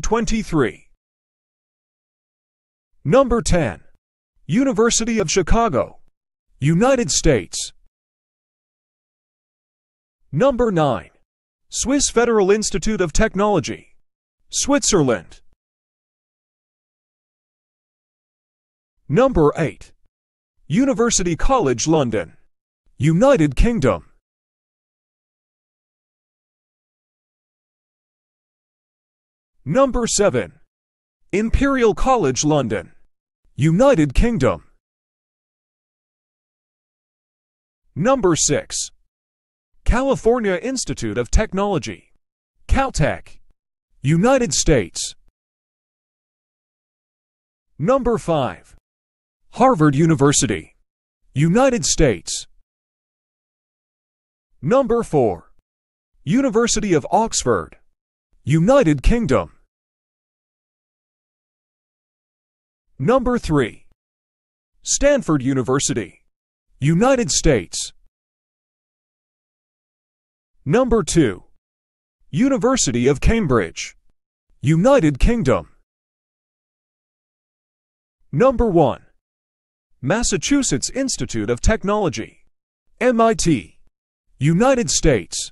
2023. Number 10. University of Chicago, United States. Number 9. Swiss Federal Institute of Technology, Switzerland. Number 8. University College London, United Kingdom. Number 7. Imperial College London, United Kingdom. Number 6. California Institute of Technology, Caltech, United States. Number 5. Harvard University, United States. Number 4. University of Oxford, United Kingdom. Number 3. Stanford University, United States. Number 2. University of Cambridge, United Kingdom. Number 1. Massachusetts Institute of Technology, MIT, United States.